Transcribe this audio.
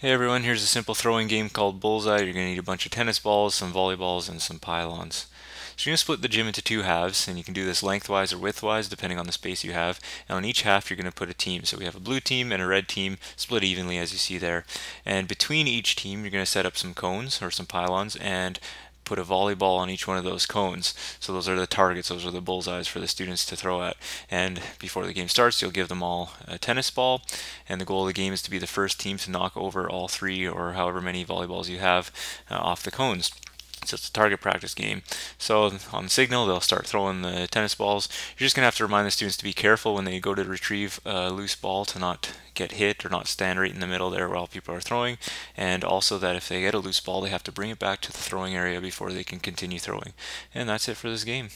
Hey everyone, here's a simple throwing game called Bullseye. You're going to need a bunch of tennis balls, some volleyballs, and some pylons. So you're going to split the gym into two halves, and you can do this lengthwise or widthwise depending on the space you have. And on each half, you're going to put a team. So we have a blue team and a red team split evenly as you see there. And between each team, you're going to set up some cones or some pylons and put a volleyball on each one of those cones. So those are the targets, those are the bullseyes for the students to throw at. And before the game starts, you'll give them all a tennis ball. And the goal of the game is to be the first team to knock over all three or however many volleyballs you have uh, off the cones. So it's a target practice game. So on the signal, they'll start throwing the tennis balls. You're just going to have to remind the students to be careful when they go to retrieve a loose ball to not get hit or not stand right in the middle there while people are throwing. And also that if they get a loose ball, they have to bring it back to the throwing area before they can continue throwing. And that's it for this game.